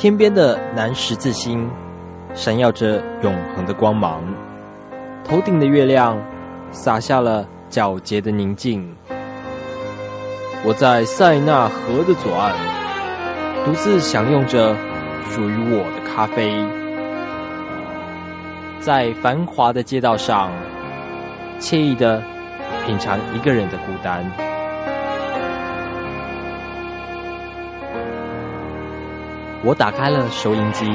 天边的南十字星闪耀着永恒的光芒，头顶的月亮洒下了皎洁的宁静。我在塞纳河的左岸，独自享用着属于我的咖啡，在繁华的街道上，惬意的品尝一个人的孤单。我打开了收音机，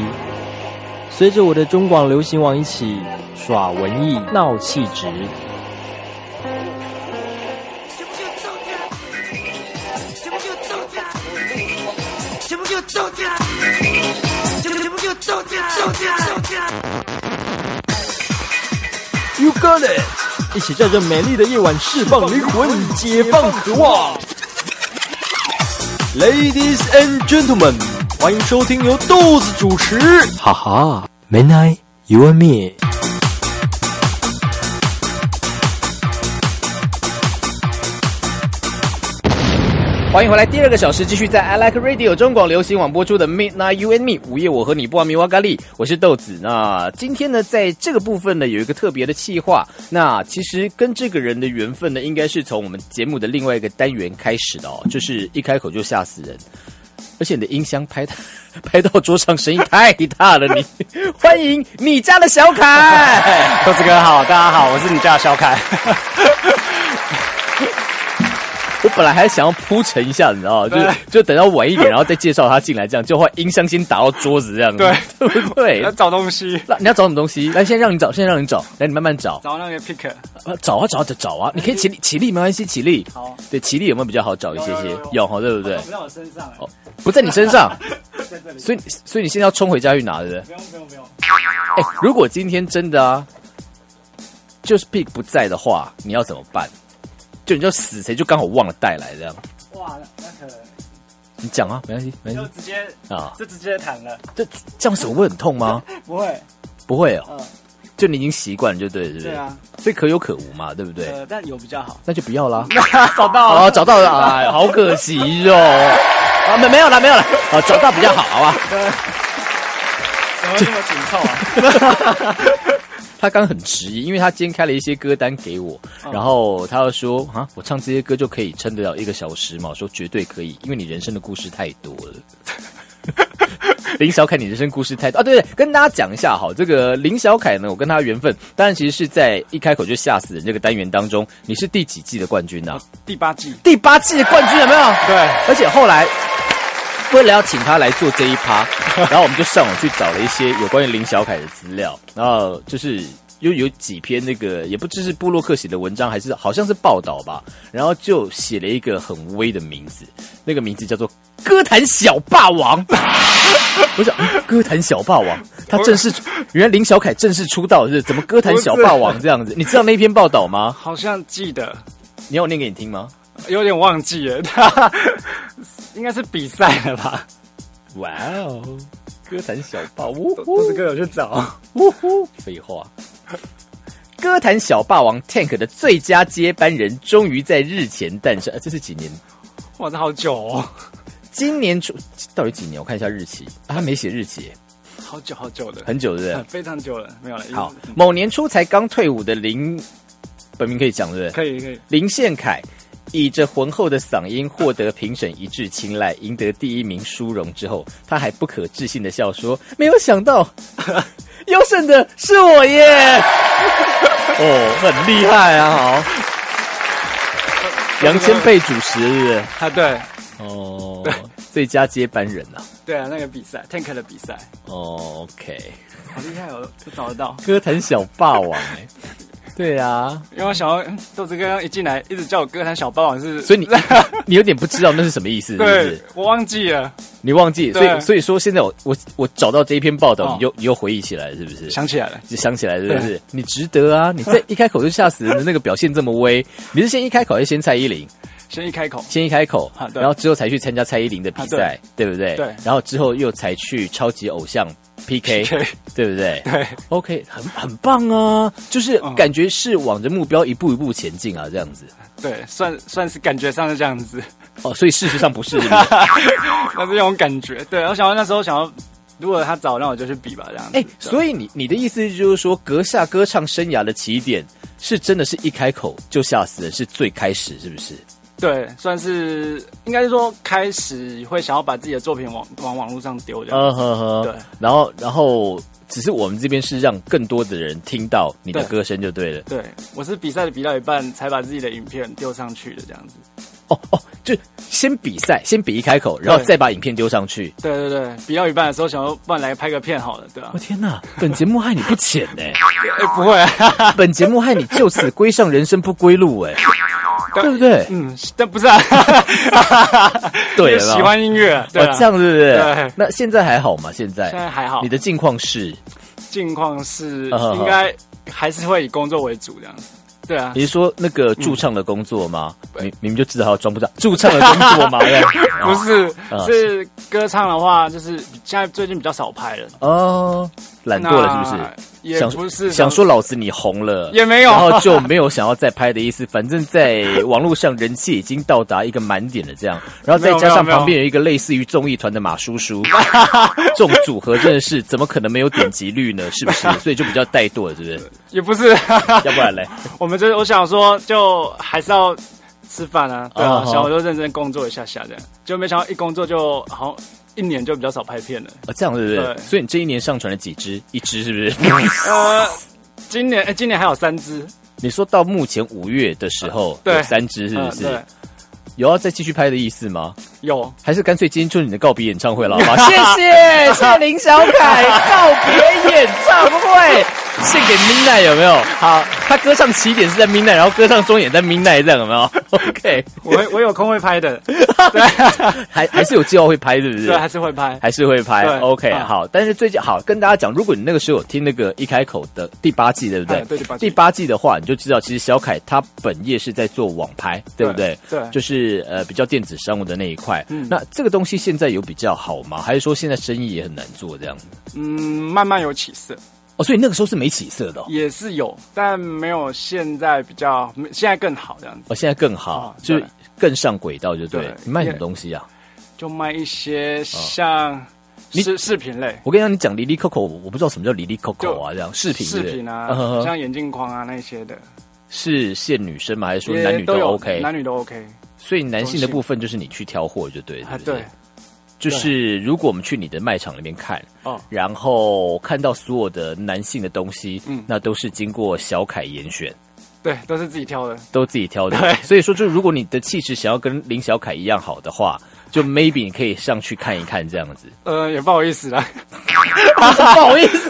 随着我的中广流行网一起耍文艺闹气质。You got it！一起在这美丽的夜晚释放灵魂，解放渴望。Ladies and gentlemen，欢迎收听由豆子主持，哈哈，Midnight You and Me。欢迎回来，第二个小时继续在 I Like Radio 中广流行网播出的 Midnight You and Me 午夜我和你不玩米瓦咖喱，我是豆子。那今天呢，在这个部分呢，有一个特别的企划。那其实跟这个人的缘分呢，应该是从我们节目的另外一个单元开始的哦，就是一开口就吓死人，而且你的音箱拍 拍到桌上声音太大了，你 欢迎你家的小凯，豆子哥好，大家好，我是你家的小凯。我本来还想要铺陈一下，你知道吗？就就等到晚一点，然后再介绍他进来，这样就会音箱先打到桌子这样子，对 对不对？要找东西，那你要找什么东西？来，先让你找，先让你找，来你慢慢找。找那个 pick，啊，找啊找啊找啊！你可以起立，起立没关系，起立。好，对，起立有没有比较好找一些些？有哈，对不对？不在我身上，哦，不在你身上。所以所以你现在要冲回家去拿，对不对？不用不用不用。哎，如果今天真的啊，就是 pick 不在的话，你要怎么办？就你知道死谁就刚好忘了带来这样。哇，那可能你讲啊，没关系，没关系就直接啊。就直接弹了，这这样手会很痛吗？不会，不会哦，嗯，就你已经习惯了就对了，对不对？对啊，所以可有可无嘛，对不对？呃，但有比较好。那就不要啦。找到哦，了，找到了，哎，好可惜哟。啊，没没有了，没有了。啊，找到比较好，好吧？怎么这么紧凑啊？他刚很迟疑，因为他今天开了一些歌单给我，然后他又说啊，我唱这些歌就可以撑得了一个小时嘛？我说绝对可以，因为你人生的故事太多了。林小凯，你人生故事太多啊！对对，跟大家讲一下哈，这个林小凯呢，我跟他的缘分，当然其实是在一开口就吓死人这个单元当中，你是第几季的冠军呢、第八季，第八季的冠军有没有？对，而且后来为了要请他来做这一趴，然后我们就上网去找了一些有关于林小凯的资料，然后就是又有几篇那个也不知是布洛克写的文章，还是好像是报道吧，然后就写了一个很威的名字，那个名字叫做“歌坛小霸王”。我想，嗯歌坛小霸王，他正式原来林小凯正式出道是怎么歌坛小霸王这样子？你知道那篇报道吗？好像记得，你要我念给你听吗？有点忘记了，他应该是比赛了吧？哇哦，歌坛小霸，呜豆子哥有去找，呜呼，废话。歌坛小霸王 Tank 的最佳接班人终于在日前诞生，呃这是几年？哇，这好久哦，今年初到底几年？我看一下日期，啊、他没写日期，好久好久的，很久对不 非常久了，没有了。好嗯，某年初才刚退伍的林，本名可以讲对不对？可以可以，林宪凯以这浑厚的嗓音获得评审一致青睐，赢得第一名殊荣之后，他还不可置信的笑说：“没有想到，优胜的是我耶！” 哦，很厉害啊！好，杨千贝主持是不是？啊对哦，最佳接班人啊。对啊，那个比赛 Tank 的比赛，哦 OK，好厉害哦，都找得到。歌坛小霸王哎、对啊，因为我想要嗯豆子刚刚一进来，一直叫我歌坛小霸王是，所以你 你有点不知道那是什么意思，是不对是？我忘记了，你忘记，所以所以说现在我我我找到这一篇报道，哦你就你又回忆起来了，是不是？想起来了，就想起来，是不是？你值得啊！你在一开口就吓死人的那个表现这么威，你是先一开口还是先蔡依林？先一开口，先一开口然后之后才去参加蔡依林的比赛，对不对？对然后之后又才去超级偶像 PK，PK 对不对？对，OK，很很棒啊，就是嗯感觉是往着目标一步一步前进啊，这样子。对，算算是感觉上是这样子，哦，所以事实上不是，是不是 那是那种感觉。对，我想要那时候想要如果他早，那我就去比吧，这样子。哎、所以你你的意思就是说，阁下歌唱生涯的起点是真的是一开口就吓死人，是最开始是不是？对，算是应该是说开始会想要把自己的作品往往网络上丢掉。嗯呵呵，对，然后然后只是我们这边是让更多的人听到你的歌声就对了。对，我是比赛比到一半才把自己的影片丢上去的这样子。哦哦，就先比赛，先比一开口，然后再把影片丢上去。对对对，比到一半的时候想要，不然来拍个片好了，对吧、我、天哪，本节目害你不浅呢、哎、不会、啊，本节目害你就此归上人生不归路哎、对不对？嗯，但不是啊，对就喜欢音乐，对这样是不是对？那现在还好吗？现在现在还好你，的近况是？近况是应该还是会以工作为主这样子，对啊，你是说那个驻唱的工作吗？你你们就知道他装不上驻唱的工作吗？不是啊是歌唱的话，就是现在最近比较少拍了，哦，懒惰了是不是？想不是想说老子你红了，也没有然后就没有想要再拍的意思。反正在网络上人气已经到达一个满点了，这样，然后再加上旁边有一个类似于综艺团的马叔叔，这种组合真的是怎么可能没有点击率呢？是不是？所以就比较怠惰了，是不是？也不是，要不然嘞？我们就是我想说，就还是要吃饭啊，对啊，想我就认真工作一下下这样，就没想到一工作就好像一年就比较少拍片了。啊，这样是不是？对所以你这一年上传了几支？一支是不是？呃，今年哎、今年还有三支，你说到目前五月的时候，对有三支是不是？有要再继续拍的意思吗？有还是干脆今天就是你的告别演唱会了，好吗？谢谢，谢谢林小凯告别演唱会，献给 Midnight 有没有？好，他歌唱起点是在 Midnight，然后歌唱终点在 Midnight，这样有没有？OK，我我有空会拍的，对 还还是有计划会拍，是不是？对，还是会拍。还是会拍，OK，、嗯好。但是最近好跟大家讲，如果你那个时候有听那个一开口的第八季，对不对？哎对第八季第八季的话，你就知道其实小凯他本业是在做网拍，对不对？对对就是呃比较电子商务的那一块。嗯那这个东西现在有比较好吗？还是说现在生意也很难做这样子？嗯，慢慢有起色，哦，所以那个时候是没起色的哦。也是有，但没有现在比较，现在更好这样子。哦，现在更好，哦就是更上轨道，就对你卖什么东西啊？就卖一些像你饰饰品类、我跟你讲，你讲 Lily Coco，我不知道什么叫 Lily Coco 啊，这样饰品饰品啊像眼镜框啊那些的，是限女生吗？还是说男女都 OK？男女都 OK 所以男性的部分就是你去挑货就对了，啊，对，就是如果我们去你的卖场里面看，哦，然后看到所有的男性的东西，嗯那都是经过小凯严选，对，都是自己挑的。都自己挑的对。所以说，就如果你的气质想要跟林小凯一样好的话，就 maybe 你可以上去看一看这样子。呃，也不好意思啦，不好意思，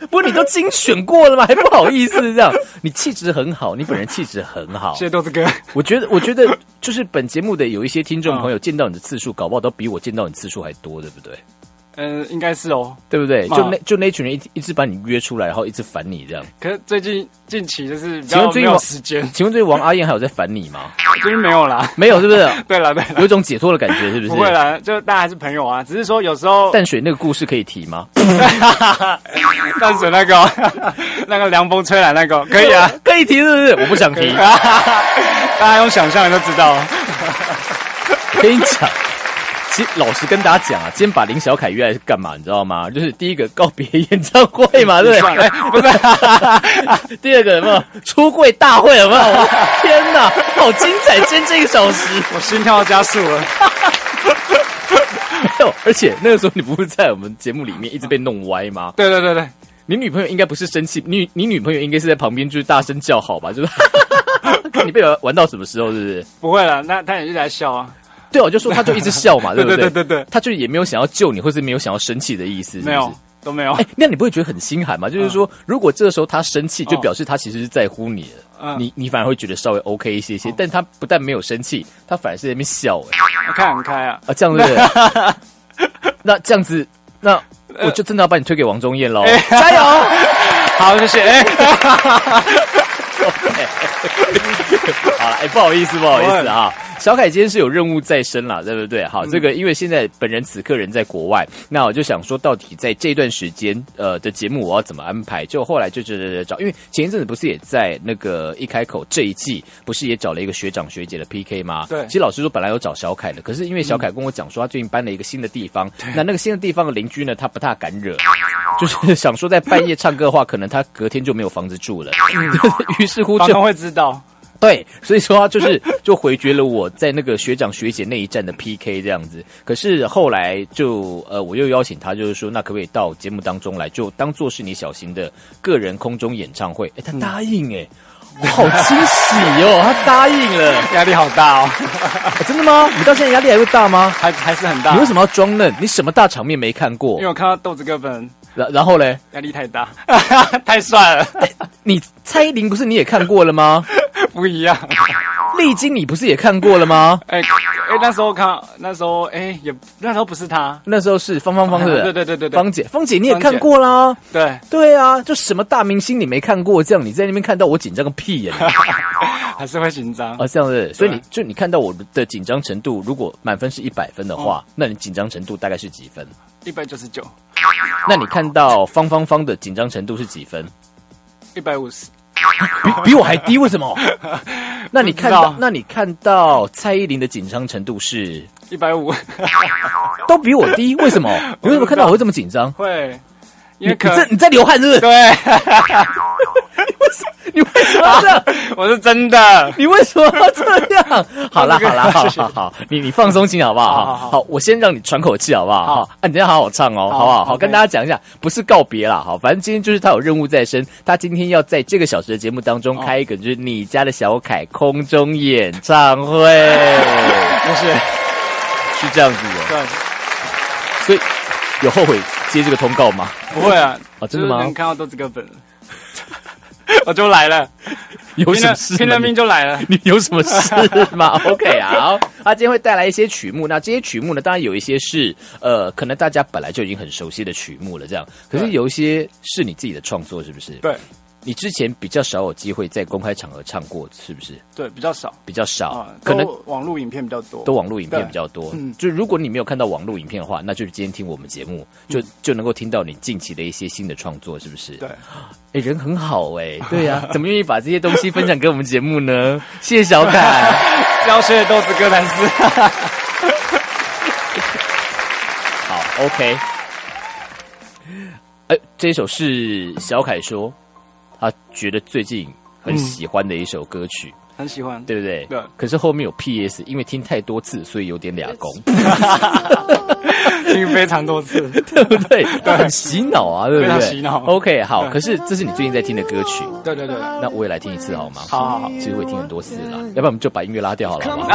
不过你都精选过了吗？还不好意思这样？你气质很好，你本人气质很好谢。谢豆子哥。我觉得，我觉得就是本节目的有一些听众朋友见到你的次数，搞不好都比我见到你次数还多，对不对？嗯、应该是哦。对不对？啊就那就那群人一一直把你约出来，然后一直烦你这样。可是最近近期就是比请问较没有最近我时间，请问最近王阿燕还有在烦你吗？最近没有啦。没有，是不是？对了对了有一，种解脱的感觉，是不是？不会啦，就大家还是朋友啊，只是说有时候淡水那个故事可以提吗？淡水那个那个凉风吹来那个可以啊，可以提，是不是？我不想提。大家用想象的就知道。我跟你讲，其实老实跟大家讲啊，今天把林小凯约来是干嘛？你知道吗？就是第一个告别演唱会嘛，对不对？哎不是，第二个有没有出柜大会？有没有？天哪，好精彩！今天这一个小时，我心跳加速了。没有，而且那个时候你不是在我们节目里面一直被弄歪吗？对对对对，你女朋友应该不是生气，你你女朋友应该是在旁边就是大声叫好吧？就是看你被玩玩到什么时候，是不是？不会了，那他也是在笑啊。对，我就说他就一直笑嘛，对不对？对对对对他就也没有想要救你，或是没有想要生气的意思，没有，都没有哎、。那你不会觉得很心寒吗？就是说，如果这个时候他生气，就表示他其实是在乎你的，嗯你你反而会觉得稍微 OK 一些些。但他不但没有生气，他反而是在那边笑、哎我看很开啊。啊，这样子，那这样子，那我就真的要把你推给王中燕喽，加油！好，谢谢。哎好了，哎、不好意思，不好意思啊。小凯今天是有任务在身啦，对不对？好，这个因为现在本人此刻人在国外，那我就想说，到底在这段时间呃的节目我要怎么安排？就后来就就找，因为前一阵子不是也在那个一开口这一季，不是也找了一个学长学姐的 PK 吗？对其实老师说，本来有找小凯的，可是因为小凯跟我讲说，他最近搬了一个新的地方，那那个新的地方的邻居呢，他不大敢惹，就是想说在半夜唱歌的话，可能他隔天就没有房子住了，于是乎就会知道。对，所以说他就是就回绝了我在那个学长学姐那一站的 PK 这样子。可是后来就呃，我又邀请他，就是说那可不可以到节目当中来，就当做是你小型的个人空中演唱会？哎，他答应哎、我好惊喜哦，他答应了、压力好大哦，哎真的吗？你到现在压力还会大吗？还还是很大。你为什么要装嫩？你什么大场面没看过因为？我看到豆子哥本人然然后嘞，压力太大，太帅了，你蔡依林不是你也看过了吗？不一样。丽晶你不是也看过了吗？哎哎，那时候看，那时候哎也那时候不是他，那时候是方方方是？对对对对对芳姐，芳姐你也看过啦。对，对啊，就什么大明星你没看过，这样你在那边看到我紧张个屁呀、还是会紧张。啊，这样子，所以你就你看到我的紧张程度，如果满分是一百分的话，那你紧张程度大概是几分？一百九十九，那你看到方芳芳的紧张程度是几分？一百五十，比比我还低，为什么？那你看到那你看到蔡依林的紧张程度是一百五，都比我低，为什么？你为什么看到我会这么紧张？会，你你因为可在你在流汗是不是？对，你为什么要这样？我是真的。你为什么要这样？好啦好啦，好好好，你你放松心好不好？好好我先让你喘口气好不好？好好，啊，你等一下好好唱哦，好好不好？好，跟大家讲一下，不是告别啦，好，反正今天就是他有任务在身，他今天要在这个小时的节目当中哦开一个就是你家的小凯空中演唱会，不是，是这样子的，对，所以有后悔接这个通告吗？不会啊，啊真的吗能看到豆子哥本人，我就来了，有什么事吗？拼了命就来了。你 有什么事吗？OK，好，他今天会带来一些曲目。那这些曲目呢，当然有一些是呃，可能大家本来就已经很熟悉的曲目了，这样。可是有一些是你自己的创作，是不是？对你之前比较少有机会在公开场合唱过，是不是？对，比较少比较少，啊，可能都网络影片比较多。都网络影片比较多。嗯就如果你没有看到网络影片的话，那就是今天听我们节目，就、就能够听到你近期的一些新的创作，是不是？对，哎，人很好哎、对呀、怎么愿意把这些东西分享给我们节目呢？谢谢小凯。要学豆子哥才是。好，OK。哎，这一首是小凯说他觉得最近很喜欢的一首歌曲，很喜欢。对不对？对可是后面有 PS，因为听太多次，所以有点俩公，听非常多次。对不对？很洗脑啊，对不对？洗脑 OK，好。可是这是你最近在听的歌曲，对对对，那我也来听一次好吗？好好好其实我也听很多次了，要不然我们就把音乐拉掉好了，好吗？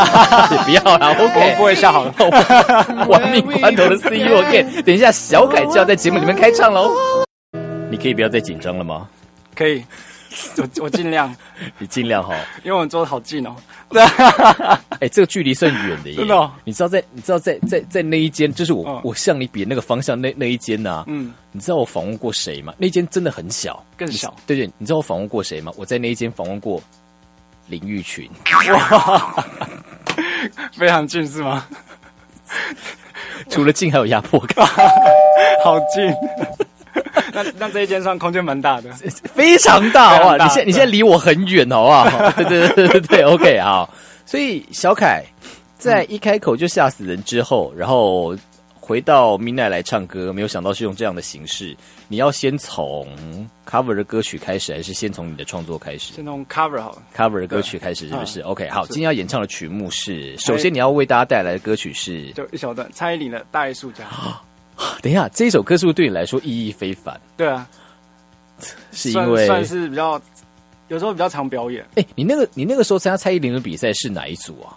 也不要啦我，OK 不。会笑好了。玩命关头的 See You Again。等一下，小凯就要在节目里面开唱喽。你可以不要再紧张了吗？可以，我我尽量，你尽量哈。因为我们坐的好近哦。哎、这个距离算远的耶。真的哦你知道在你知道在在在那一间，就是我、嗯我向你比那个方向那那一间呐、嗯，你知道我访问过谁吗？那间真的很小，更小。对对，你知道我访问过谁吗？我在那一间访问过林玉群。哇非常近是吗？除了近还有压迫感，好近。那那这一间算空间蛮大的。非常大哇！你现在你现在离我很远，好不好？对对对对对，OK 好。所以小凯在一开口就吓死人之后，然后回到 Midnight 来唱歌，没有想到是用这样的形式。你要先从 cover 的歌曲开始，还是先从你的创作开始先从 cover 好了。？cover 的歌曲开始是不是、嗯 o k 好，今天要演唱的曲目是，首先你要为大家带来的歌曲是，就一小段，蔡依林的《大艺术家》。等一下，这一首歌是不是对你来说意义非凡？对啊，是因为算算是比较，有时候比较常表演哎、你那个你那个时候参加蔡依林的比赛是哪一组啊？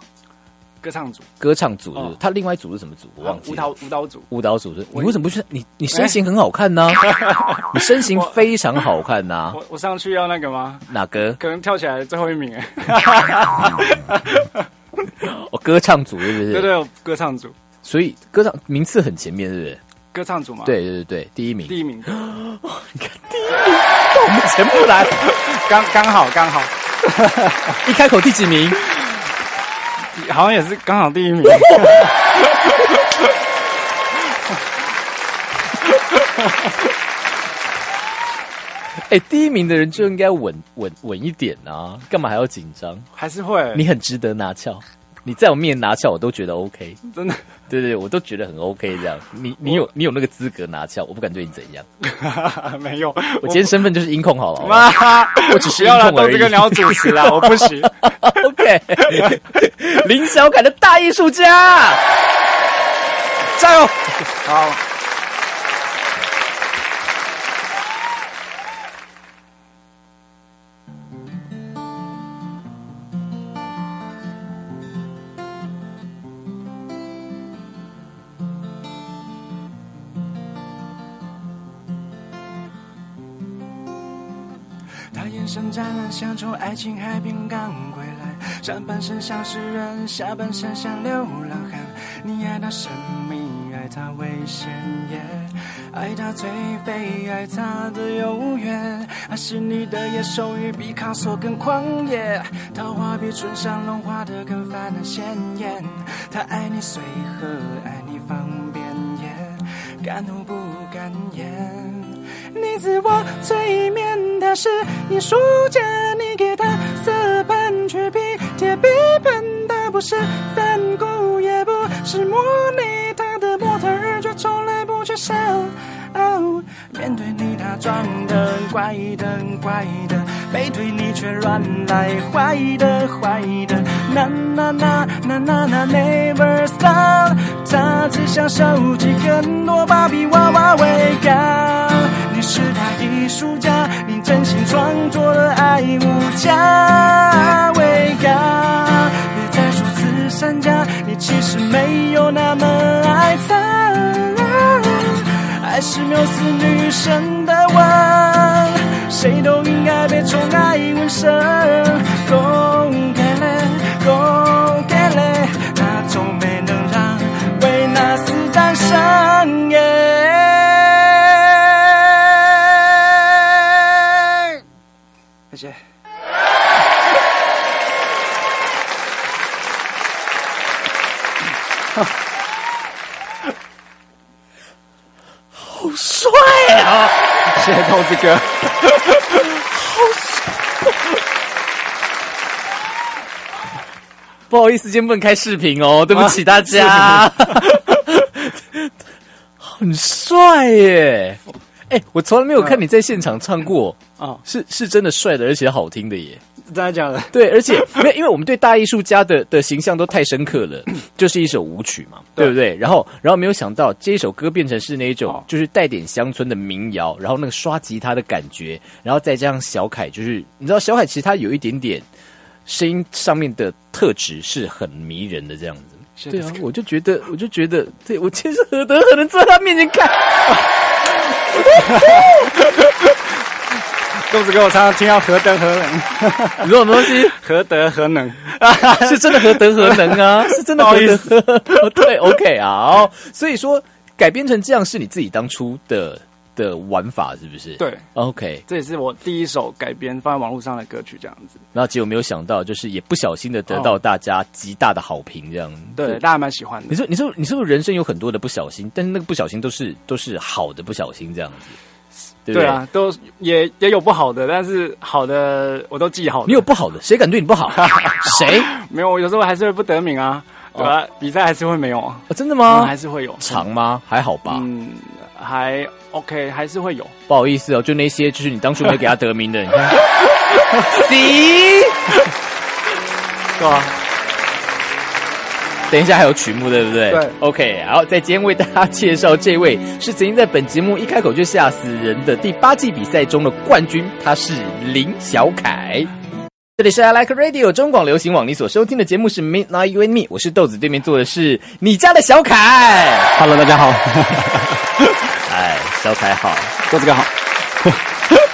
歌唱组、歌唱组他另外一组是什么组？我忘记了。舞蹈舞蹈组。舞蹈组是，你为什么不去？你你身形很好看呐、你身形非常好看呐、我我上去要那个吗？哪个？可能跳起来最后一名哎。哦，歌唱组是不是？对对，歌唱组，所以歌唱名次很前面，是不是？歌唱组嘛。，对对对对，第一名。第一名，我们全部来，刚刚好刚好。一开口第几名？好像也是刚好第一名。哎，第一名的人就应该稳稳稳一点啊，干嘛还要紧张？还是会，你很值得拿翘，你在我面前拿翘，我都觉得 OK，真的，对对，我都觉得很 OK 这样。你你有你有那个资格拿枪，我不敢对你怎样。没有，我今天身份就是音控好了，妈，我只需要了，都这个你要主持了，我不行。OK，林小凯的大艺术家，加油，好。上半身像诗人，下半身像流浪汉。你爱他神秘，爱他危险，也爱他颓废，爱他的优越。爱是你的野兽与比卡索更狂野，桃花比春山龙画得更泛滥鲜艳。他爱你随和，爱你方便，也敢怒不敢言。你自我催眠他是艺术家，你给他色盘曲笔贴笔喷，他不是梵谷，也不是莫妮，他的模特儿却从来不缺少。面对你，他装的怪的怪的；背对你，却乱来坏的坏的。那那那那那那 never stop，他只想收集更多芭比娃娃为刚。你是他艺术家，你真心创作的爱无价为刚。别再说慈善家，你其实没有那么爱他。爱是缪斯女神的吻，谁都应该被宠爱纹身。公给嘞，公给嘞，那种美能让维纳斯诞生。耶，谢谢。帅啊！谢谢豆子哥，好帅！不好意思，今天不能开视频哦，对不起大家。很帅耶！哎，我从来没有看你在现场唱过啊，是是真的帅的，而且好听的耶。真的假的？对，而且 没有，因为我们对大艺术家的的形象都太深刻了，就是一首舞曲嘛，对不对？然后，然后没有想到这一首歌变成是那一种就是带点乡村的民谣，然后那个刷吉他的感觉，然后再加上小凯，就是你知道小凯其实他有一点点声音上面的特质是很迷人的这样子。对啊，我就觉得，我就觉得，对我其实何德何能坐在他面前看。豆子给我常常听到何德何能，什么东西何德何能，是真的何德何能啊，是真的何德。对，OK 啊，所以说改编成这样是你自己当初的的玩法是不是？对，OK，这也是我第一首改编放在网络上的歌曲，这样子。然后结果没有想到，就是也不小心的得到大家极大的好评，这样。对，大家蛮喜欢的。你说，你说，你是不是人生有很多的不小心？但是那个不小心都是都是好的不小心，这样子。对啊，都也也有不好的，但是好的我都记好。你有不好的，谁敢对你不好？谁？没有，我有时候还是会不得名啊，对吧？比赛还是会没有啊？真的吗？还是会有长吗？还好吧？嗯，还 OK，还是会有。不好意思哦，就那些就是你当初没给他得名的，你看，C，对吧？等一下还有曲目，对不对？对，OK。然后在今天为大家介绍这位是曾经在本节目一开口就吓死人的第八季比赛中的冠军，他是林小凯。这里是 I Like Radio 中广流行网，你所收听的节目是 Midnight You and Me，我是豆子，对面坐的是你家的小凯。Hello，大家好。哎，小凯好，豆子哥好。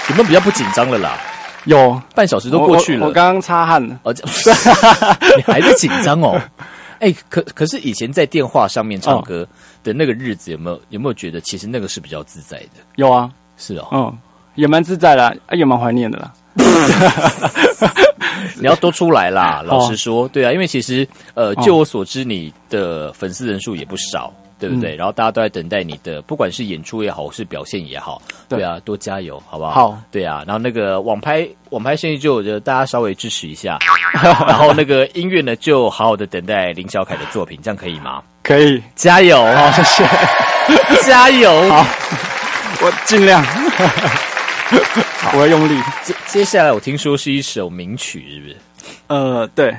有没有比较不紧张了啦？有，半小时都过去了，我刚刚擦汗了。哦，你还在紧张哦？哎，可可是以前在电话上面唱歌的那个日子，有没有有没有觉得其实那个是比较自在的？有啊，是哦，嗯，也蛮自在的，也蛮怀念的啦。你要多出来啦。哦老实说，对啊，因为其实呃，就我所知，你的粉丝人数也不少。对不对？嗯然后大家都在等待你的，不管是演出也好，是表现也好，对对啊，多加油，好不好？好，对啊。然后那个网拍，网拍生意就我觉得大家稍微支持一下，然后那个音乐呢，就好好的等待林小凯的作品，这样可以吗？可以，加油！好，谢谢，加油！好我尽量，我要用力。接接下来我听说是一首名曲，是不是？呃，对，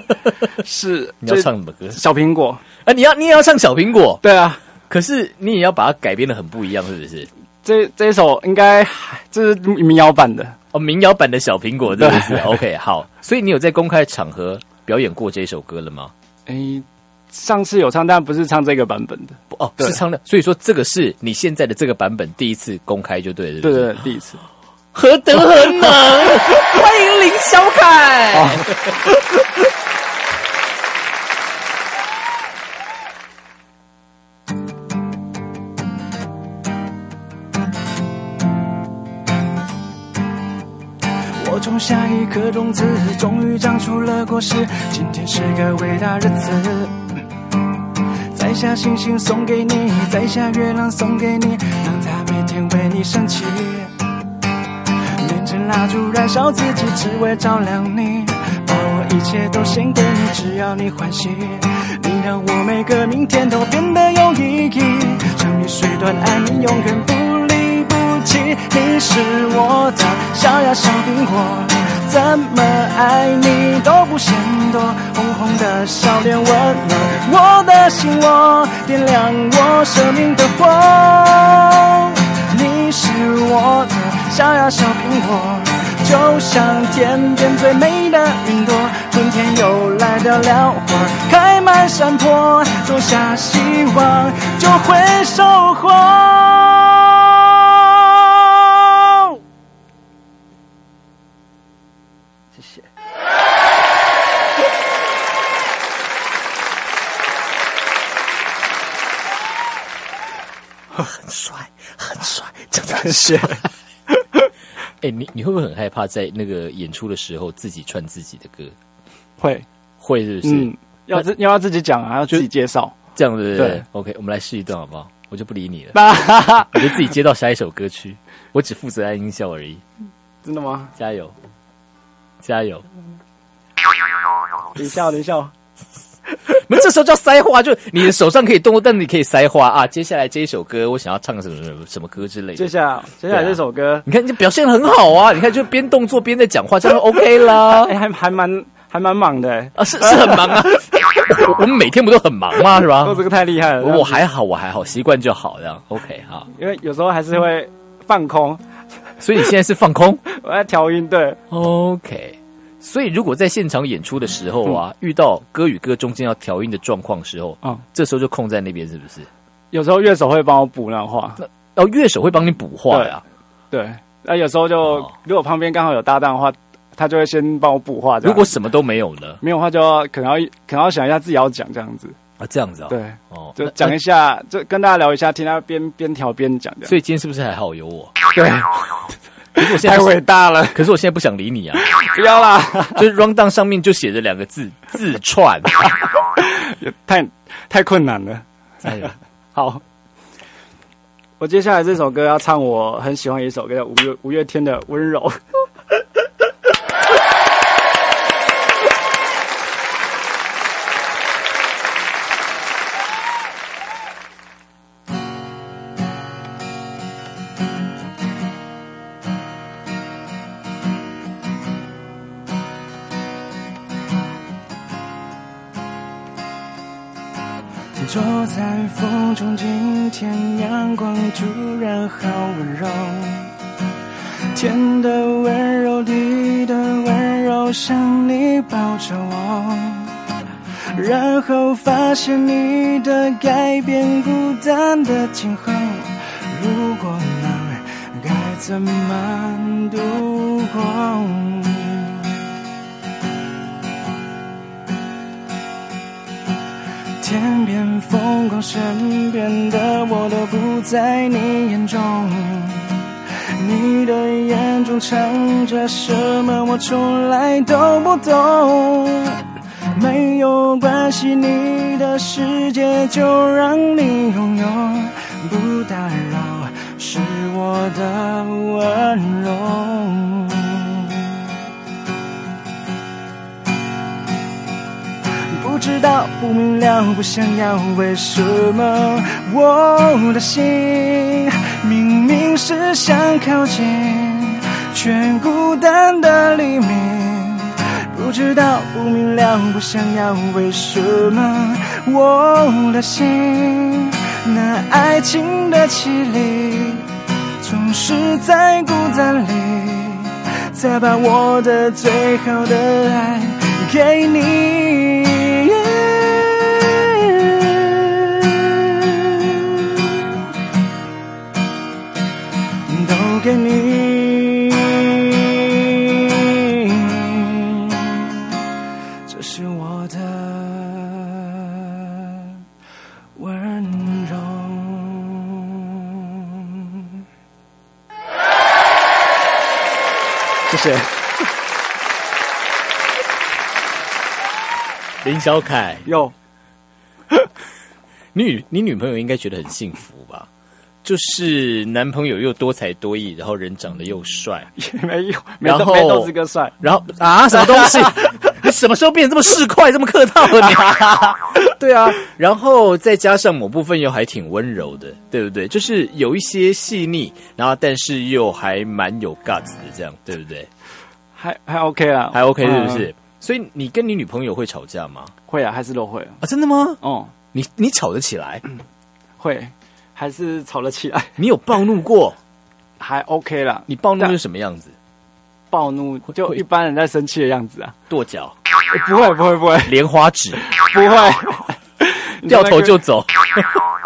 是你要唱什么歌？小苹果，啊，你要你也要唱小苹果，对啊，可是你也要把它改编的很不一样，是不是？这这一首应该这是民谣版的，哦，民谣版的小苹果，对不是对？OK，好。所以你有在公开场合表演过这首歌了吗？诶，上次有唱，但不是唱这个版本的，不哦，是唱的。所以说这个是你现在的这个版本第一次公开就对了，对，对第一次。何德何能？欢迎林小凯。下一颗种子，终于长出了果实。今天是个伟大日子，摘下星星送给你，摘下月亮送给你，让它每天为你升起。点着蜡烛燃烧自己，只为照亮你。把我一切都献给你，只要你欢喜。你让我每个明天都变得有意义。生命虽短，爱你永远不你是我的小呀小苹果，怎么爱你都不嫌多。红红的笑脸温暖我的心窝，点亮我生命的火。你是我的小呀小苹果，就像天边最美的云朵。春天又来到了花，开满山坡，种下希望就会收获。真的很帅。哎、你你会不会很害怕在那个演出的时候自己串自己的歌？会，会是不是？嗯，要自要要自己讲啊，要自己介绍。这样对不对对？OK，我们来试一段好不好？我就不理你了，我就自己接到下一首歌曲，我只负责按音效而已。真的吗？加油，加油！等一下，等一下，我们这时候叫塞花，就你的手上可以动，但你可以塞花啊。接下来这一首歌，我想要唱什么什么什么歌之类的。接下来接下来这首歌，你看，你表现得很好啊！你看，就边动作边在讲话，这样就 OK 啦。哎，还还蛮还蛮忙的，哎啊，是是很忙啊。我 我们每天不都很忙吗？是吧哦，？这个太厉害了。我还好，我还好，习惯就好，这样 OK 哈。因为有时候还是会放空，所以你现在是放空 我在调音，对，，OK。所以如果在现场演出的时候啊，遇到歌与歌中间要调音的状况时候，嗯，这时候就空在那边，是不是？有时候乐手会帮我补那话，哦，乐手会帮你补话呀。对，那有时候就哦。如果旁边刚好有搭档的话，他就会先帮我补话，如果什么都没有呢？没有话，就要可能要可能要想一下自己要讲这样子，啊，这样子啊。对，哦，就讲一下，就跟大家聊一下，听他边边调边讲这样，所以今天是不是还好有我？对，可是我现在太伟大了，可是我现在不想理你啊！不要啦，就是 round down 上面就写着两个字 自串。太太困难了。哎呀！好，我接下来这首歌要唱我很喜欢的一首歌，叫五月五月天的《温柔》。发现你的改变，孤单的今后，如果能，该怎么度过？天边风光，身边的我都不在你眼中。你的眼中藏着什么，我从来都不懂。没有关系，你的世界就让你拥有，不打扰是我的温柔。不知道，不明了，不想要，为什么我的心明明是想靠近，却孤单的黎明。不知道，不明了，不想要，为什么我的心那爱情的绮丽，总是在孤单里，才把我的最好的爱给你。都给你，谢谢。林小凯，有你 女你女朋友应该觉得很幸福吧？就是男朋友又多才多艺，然后人长得又帅，也 没有，没然后豆子哥帅。然后啊，什么东西？你什么时候变得这么市侩、这么客套了你？对啊，然后再加上某部分又还挺温柔的，对不对？就是有一些细腻，然后但是又还蛮有 guts 的，这样对不对？还还 OK 啊，还 OK 是不嗯是？所以你跟你女朋友会吵架吗？会啊，还是都会啊。啊，真的吗？哦，你你吵得起来？会，还是吵得起来，你有暴怒过？还 OK 啦。你暴怒是什么样子？暴怒就一般人在生气的样子啊。跺脚、不会不会不会。莲花指、不会，掉头就走。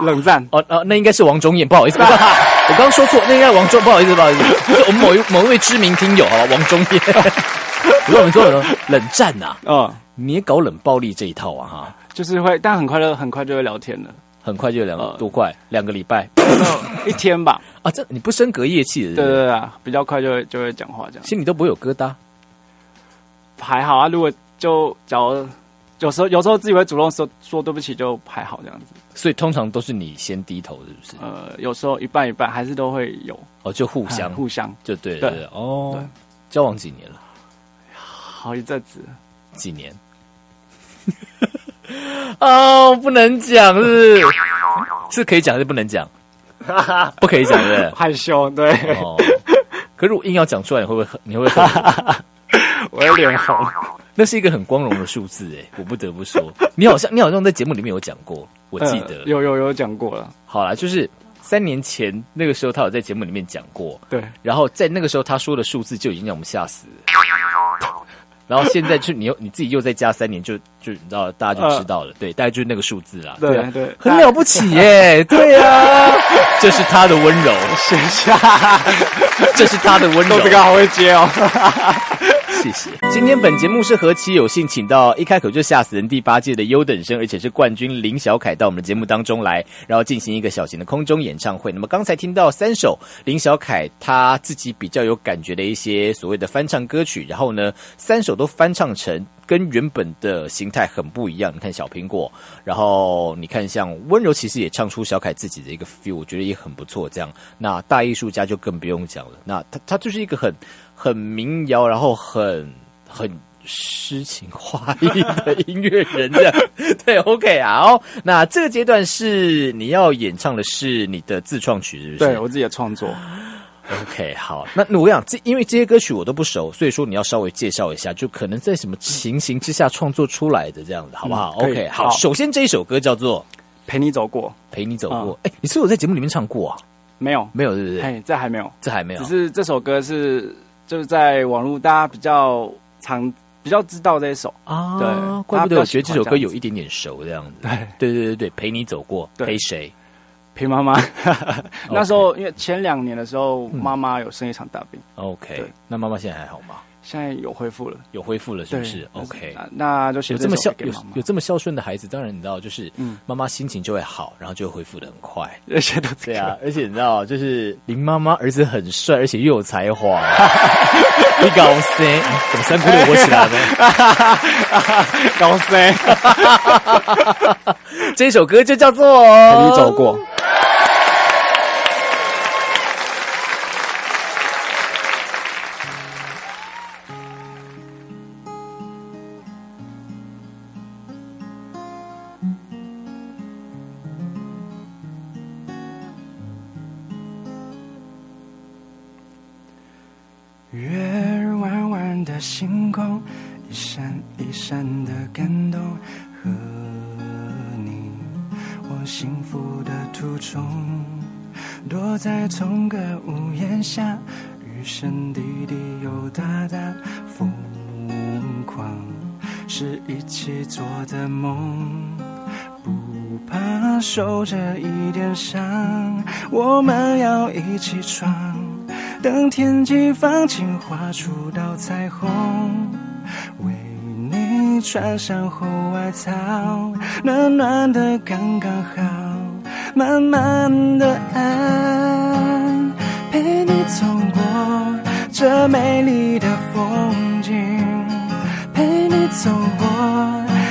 冷战。哦哦，那应该是王中彦，不好意思，我刚说错，那应该王中，不好意思，不好意思，就是我们某一某一位知名听友，好吧，王中彦。不是我们说了，冷战呐、嗯，你也搞冷暴力这一套啊哈，就是会，但很快就很快就会聊天了，很快就两个呃多快，两个礼拜一天吧。啊，这你不升隔夜气的，对对对对啊，比较快就会就会讲话这样。心里都不会有疙瘩。还好啊，如果就假如有时候有时候自己会主动说说对不起，就还好这样子。所以通常都是你先低头，是不是？呃，有时候一半一半，还是都会有哦，就互相哎互相就对了，对对哦对。交往几年了？好一阵子。几年？哦，不能讲，是是？可以讲，还是不能讲？不可以讲，对不对？害羞，对，哦，可是我硬要讲出来，你会不会？你会不会？我的脸红。那是一个很光荣的数字哎，我不得不说，你好像你好像在节目里面有讲过，我记得。呃有有有讲过了，好啦，就是三年前那个时候，他有在节目里面讲过，对，然后在那个时候他说的数字就已经让我们吓死了。然后现在就你又你自己又再加三年，就就你知道大家就知道了，对，大概就是那个数字啦。啊对对，很了不起耶，对啊，这是他的温柔，写下，这是他的温柔豆。子哥好会接哦。谢谢。今天本节目是何其有幸，请到一开口就吓死人第八届的优等生，而且是冠军林小凯到我们的节目当中来，然后进行一个小型的空中演唱会。那么刚才听到三首林小凯他自己比较有感觉的一些所谓的翻唱歌曲，然后呢，三首都翻唱成。跟原本的形态很不一样，你看小苹果，然后你看像温柔，其实也唱出小凯自己的一个 feel，我觉得也很不错。这样，那大艺术家就更不用讲了，那他他就是一个很很民谣，然后很很诗情画意的音乐人，这样 对，OK 啊。好，那这个阶段是你要演唱的是你的自创曲，是不是？对我自己的创作，OK，好，那那我想这因为这些歌曲我都不熟，所以说你要稍微介绍一下，就可能在什么情形之下创作出来的这样子，好不好、嗯 o k 好，好。首先这一首歌叫做陪你走过，《陪你走过》嗯，哎、你是不是有在节目里面唱过啊？没有，没有，对不对？哎，这还没有，这还没有。只。是这首歌是就是在网络大家比较常比较知道这一首，啊，对怪不得我觉得这首歌有一点点熟这样子。对，对对对对，陪你走过，陪谁？陪妈妈。那时候因为前两年的时候，妈妈有生一场大病，OK，那妈妈现在还好吗？现在有恢复了，有恢复了是不是？OK，那那就写这有这么孝有有，这么孝顺的孩子，当然你知道，就是嗯妈妈心情就会好，然后就会恢复的很快。而且都对啊，而且你知道，就是林妈妈儿子很帅，而且又有才华，你高兴？怎么三姑六婆起来呢？高兴，这首歌就叫做陪你走过。星空，一闪一闪的感动，和你，我幸福的途中，躲在同个屋檐下，雨声滴滴又大大，疯狂是一起做的梦。不怕受着一点伤，我们要一起闯。等天气放晴，画出道彩虹，为你穿上厚外套，暖暖的刚刚好，慢慢的爱，陪你走过这美丽的风景，陪你走过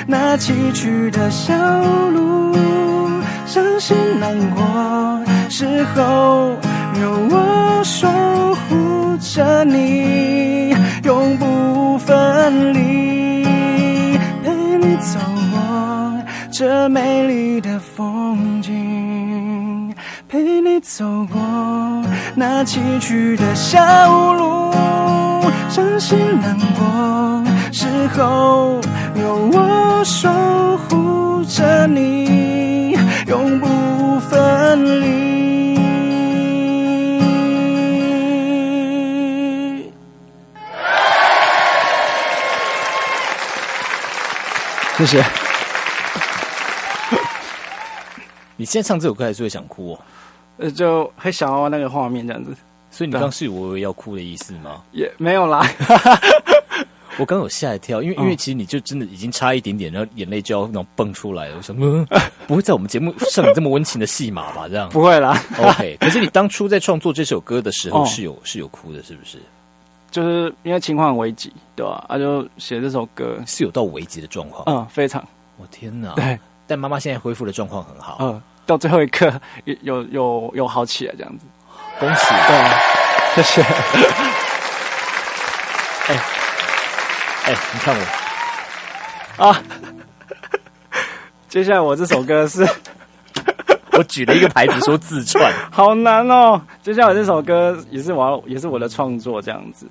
那崎岖的小路，伤心难过时候有我着你，永不分离，陪你走过这美丽的风景，陪你走过那崎岖的小路，伤心难过时候有我守护着你，永不分离。谢谢。你现在唱这首歌还是会想哭哦，呃，就很想要那个画面这样子，所以你刚刚是我以为要哭的意思吗？也没有啦。我刚刚有吓一跳，因为因为其实你就真的已经差一点点，然后眼泪就要那种蹦出来了。我想，嗯，不会在我们节目上演这么温情的戏码吧？这样不会啦，OK。可是你当初在创作这首歌的时候哦是有是有哭的，是不是？就是因为情况很危急，对吧、啊？就写这首歌，是有到危急的状况。嗯，非常我天哪！对，但妈妈现在恢复的状况很好，嗯，到最后一刻有有有有好起来这样子，恭喜！对啊，谢谢。哎哎，你看我，啊，接下来我这首歌是我举了一个牌子说自创，好难哦。接下来这首歌也是我要也是我的创作这样子。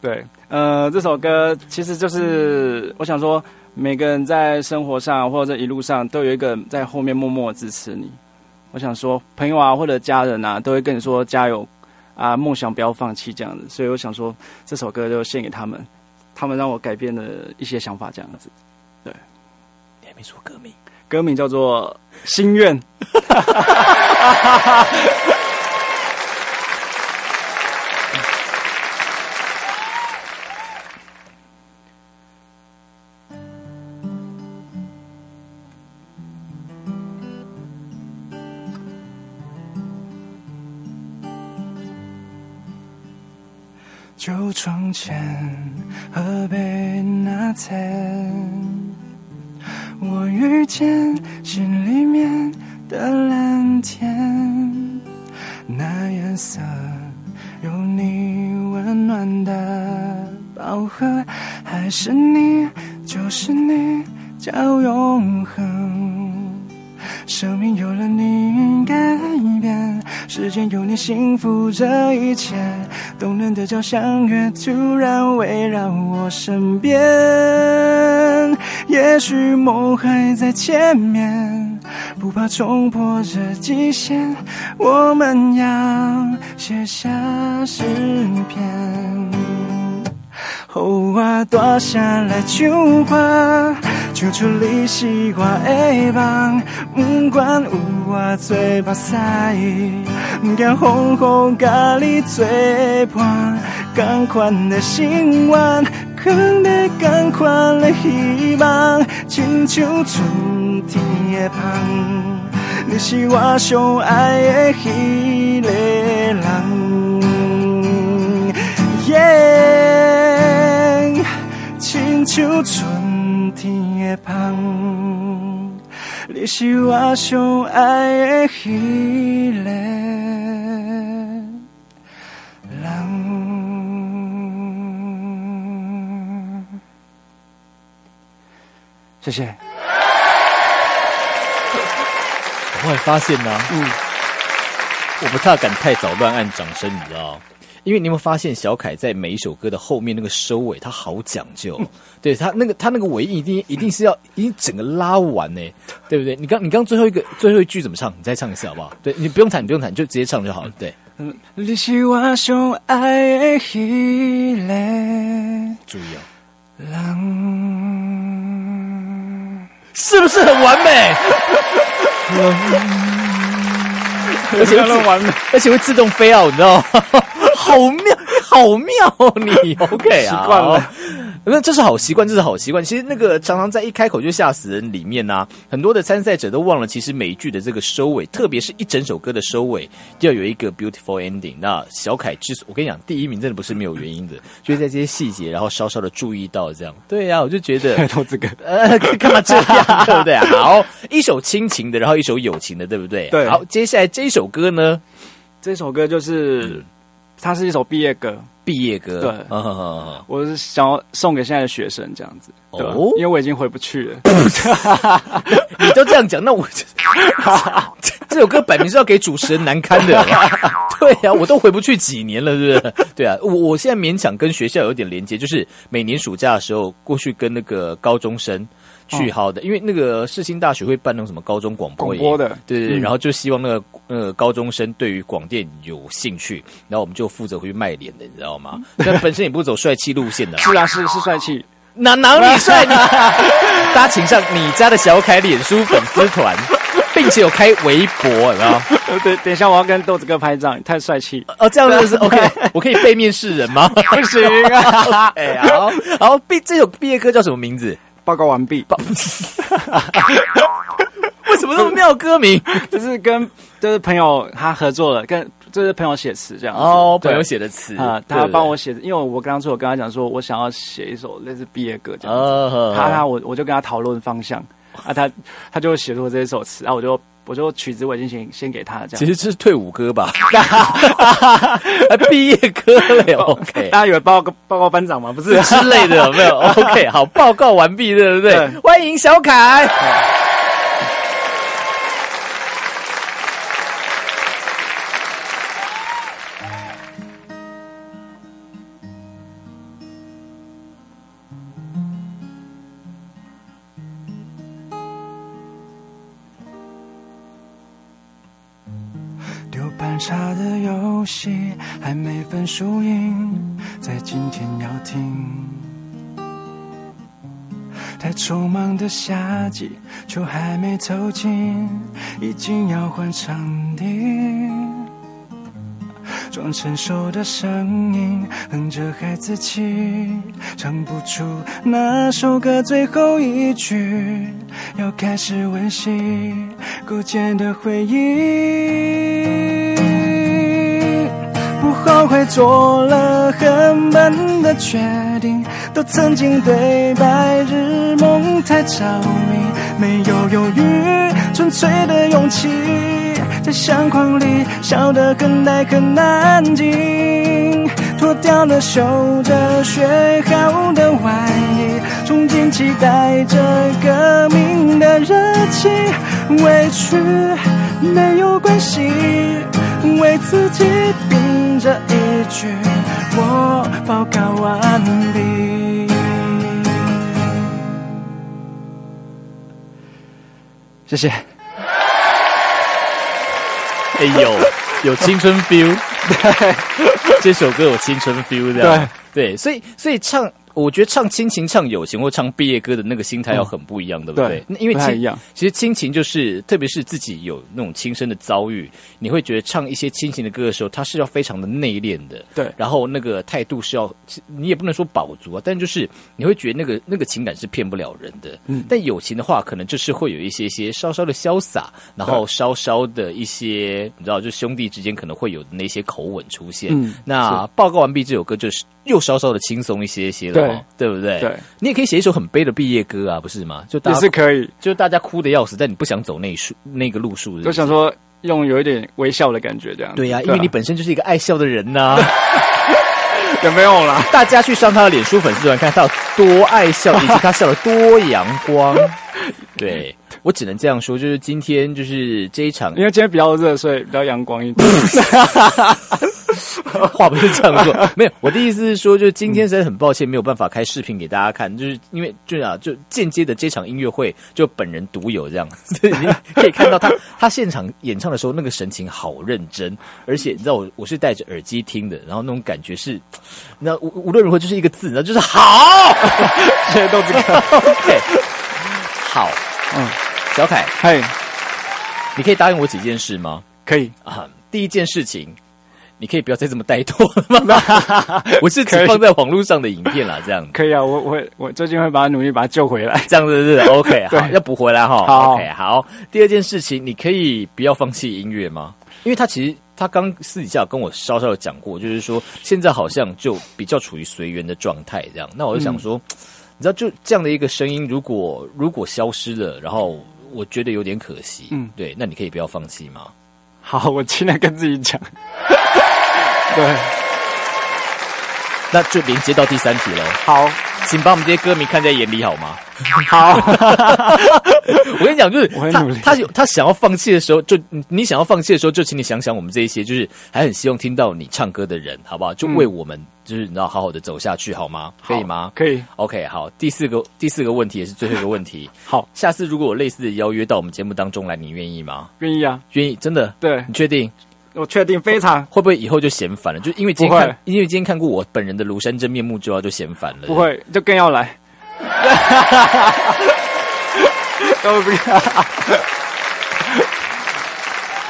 对，呃，这首歌其实就是我想说，每个人在生活上或者一路上都有一个人在后面默默支持你。我想说，朋友啊或者家人啊都会跟你说加油啊，梦想不要放弃这样子。所以我想说，这首歌就献给他们，他们让我改变了一些想法这样子。对你还没说歌名，歌名叫做《心愿》。旧窗前，河北那天，见心里面的蓝天，那颜色有你温暖的饱和，还是你，就是你，叫永恒。生命有了你改变，时间有你幸福，这一切动人的交响乐突然围绕我身边。也许梦还在前面，不怕冲破这极限，我们要写下诗篇。雨啊，大声来唱歌，唱出你是我的梦，不管有偌多目屎，不惊风雨甲你作伴，同款的心愿，放在同款的希望，亲像春天的风。你是我最爱的迄个人，耶，亲像春天的风。你是我最爱的迄个谢谢。我后来发现呢、嗯，我不大敢太早乱按掌声，你知道？因为你有没有发现小凯在每一首歌的后面那个收尾，他好讲究，对他那个他那个尾音一定一定是要一定整个拉完呢，对不对？你刚你刚最后一个最后一句怎么唱？你再唱一次好不好？对你不用弹，你不用弹，就直接唱就好了。对，你是我上爱的迄个注意哦，人，是不是很完美？而且会完美，而且会自动飞啊，你知道吗？好妙，好妙哦！你 OK 啊？习惯了。那这是好习惯，这是好习惯。其实那个常常在一开口就吓死人里面呢、啊，很多的参赛者都忘了，其实每一句的这个收尾，特别是一整首歌的收尾，要有一个 beautiful ending。那小凯之所我跟你讲，第一名真的不是没有原因的，就是在这些细节，然后稍稍的注意到这样。对呀、啊，我就觉得 都这个，呃，干嘛这样，对不对？好，一首亲情的，然后一首友情的，对不对？对。好，接下来这一首歌呢？这首歌就是。嗯它是一首毕业歌，毕业歌。对，我是想要送给现在的学生这样子。哦，因为我已经回不去了。你都这样讲，那我 这首歌摆明是要给主持人难堪的。对呀、啊，我都回不去几年了，是不是？对啊，我我现在勉强跟学校有点连接，就是每年暑假的时候过去跟那个高中生。去好的，因为那个世新大学会办那种什么高中广播广播的，对对对，嗯、然后就希望那个呃高中生对于广电有兴趣，然后我们就负责回去卖脸的，你知道吗？但本身也不走帅气路线的，是啊，是是帅气，哪哪里帅你？大家请上你家的小凯脸书粉丝团，并且有开微博，有没有？对，等一下我要跟豆子哥拍照，你太帅气哦，这样子是 OK，我可以背面示人吗？不行啊！哎，好，好，毕这首毕业歌叫什么名字？报告完毕。为什么这么妙歌名？就是跟就是朋友他合作了，跟就是朋友写词这样子。哦，朋友写的词啊，他帮我写，因为我刚刚说，我跟他讲说，我想要写一首类似毕业歌这样子。哦、他他我我就跟他讨论方向，啊，他他就写出这一首词，啊，我就我就曲子我已经先先给他这样。其实这是退伍歌吧？毕业歌嘞，OK。大家以为报告报告班长吗？不是之类的，有没有？OK，好，报告完毕，对不对？对欢迎小凯。游戏还没分输赢，在今天要停。太匆忙的夏季，球还没投进，已经要换场地。装成熟的声音，哼着孩子气，唱不出那首歌最后一句，要开始温习构建的回忆。不后悔做了很笨的决定，都曾经对白日梦太着迷，没有犹豫，纯粹的勇气。在相框里笑得很呆很安静，脱掉了绣着学好的外衣，憧憬期待着革命的热情，委屈没有关系，为自己拼着一句我报告完毕。谢谢。哎呦，有青春 feel，对，这首歌有青春 feel 的，对对，所以所以唱我觉得唱亲情、唱友情或唱毕业歌的那个心态要很不一样，对不对？因为亲不太一样。其实亲情就是，特别是自己有那种亲身的遭遇，你会觉得唱一些亲情的歌的时候，它是要非常的内敛的，对。然后那个态度是要，你也不能说饱足啊，但就是你会觉得那个那个情感是骗不了人的。嗯。但友情的话，可能就是会有一些些稍稍的潇洒，然后稍稍的一些，你知道，就兄弟之间可能会有的那些口吻出现。嗯那报告完毕这首歌就是又稍稍的轻松一些些了、哦，对不对？对，你也可以写一首很悲的毕业歌啊，不是吗？就大也是可以，就大家哭的要死，但你不想走那一数那个路数是不是就想说用有一点微笑的感觉这样。对呀、因为你本身就是一个爱笑的人呐、有没有啦？大家去上他的脸书粉丝团，看他有多爱笑，以及他笑的多阳光。对我只能这样说，就是今天就是这一场因为今天比较热，所以比较阳光一点。话不是这样说，没有，我的意思是说，就是今天实在很抱歉没有办法开视频给大家看，就是因为就啊，就间接的这场音乐会就本人独有这样，对，你可以看到他他现场演唱的时候那个神情好认真，而且你知道我我是戴着耳机听的，然后那种感觉是，那无无论如何就是一个字，那就是好谢谢豆子哥。OK，好，嗯，小凯，嘿，你可以答应我几件事吗？可以，啊，第一件事情，你可以不要再这么怠惰了吗？我是只放在网络上的影片啦，这样可以啊，我我我最近会把它努力把它救回来。这样子是 OK，好，对要补回来哈。好 OK，好。第二件事情，你可以不要放弃音乐吗？因为他其实他刚私底下有跟我稍稍有讲过，就是说现在好像就比较处于随缘的状态这样。那我就想说，你知道，就这样的一个声音，如果如果消失了，然后我觉得有点可惜。嗯对，那你可以不要放弃吗？好，我尽量跟自己讲。对，那就连接到第三题了。好，请把我们这些歌迷看在眼里好吗？好，我跟你讲，就是他他有他想要放弃的时候，就你你想要放弃的时候，就请你想想我们这一些，就是还很希望听到你唱歌的人，好不好？就为我们，就是你知道好好的走下去，好吗？可以吗？可以，OK，好。第四个第四个问题也是最后一个问题，好，下次如果有类似的邀约到我们节目当中来，你愿意吗？愿意啊。愿意，真的？对你确定？我确定，非常会不会以后就嫌烦了？就因为今天看，因为今天看过我本人的庐山真面目之后，就嫌烦了。不会，就更要来。都不要，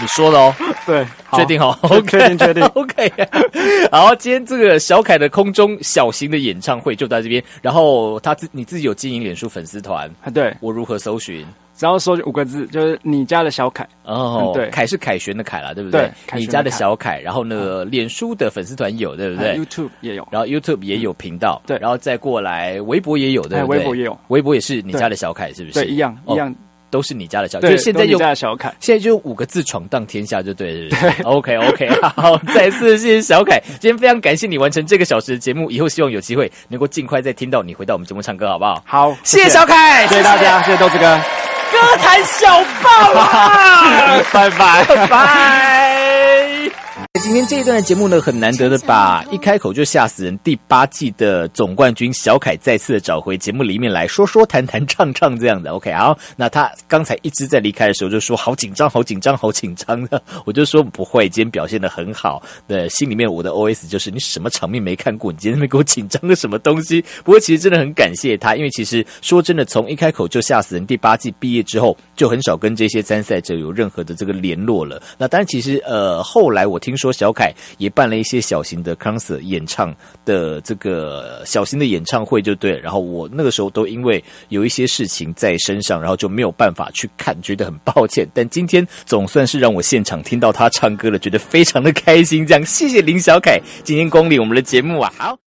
你说的哦。对，好确定哦确，OK，确定确定 OK。好，今天这个小凯的空中小型的演唱会就在这边，然后他自你自己有经营脸书粉丝团，啊对，我如何搜寻？只要说五个字，就是你家的小凯。哦嗯，对凯是凯旋的凯啦，对不对对？你家的小凯，然后那个脸书的粉丝团有，对不对？YouTube 也有，然后 YouTube 也有频道，对然后再过来微博也有，对哎不对？微博也有，微博也是你家的小凯，是不是？对，一样哦一样，都是你家的小凯，对，就现在用家的小凯。现在就五个字闯荡天下就对了。对，OK OK，好，再次谢谢小凯，今天非常感谢你完成这个小时的节目，以后希望有机会能够尽快再听到你回到我们节目唱歌，好不好？好，谢谢小凯，谢谢大家，谢谢豆子哥，歌坛小霸王！拜拜。拜拜。今天这一段的节目呢，很难得的把一开口就吓死人第八季的总冠军小凯再次的找回节目里面来说说谈谈唱唱这样的。OK，好，那他刚才一直在离开的时候就说好紧张，好紧张，好紧张的，我就说不会，今天表现的很好。的心里面我的 OS 就是你什么场面没看过，你今天没给我紧张个什么东西？不过其实真的很感谢他，因为其实说真的，从一开口就吓死人第八季毕业之后，就很少跟这些参赛者有任何的这个联络了。那当然，其实呃后来我听说小凯也办了一些小型的 concert 演唱的这个小型的演唱会，就对了。然后我那个时候都因为有一些事情在身上，然后就没有办法去看，觉得很抱歉。但今天总算是让我现场听到他唱歌了，觉得非常的开心。这样，谢谢林小凯今天光临我们的节目啊，好。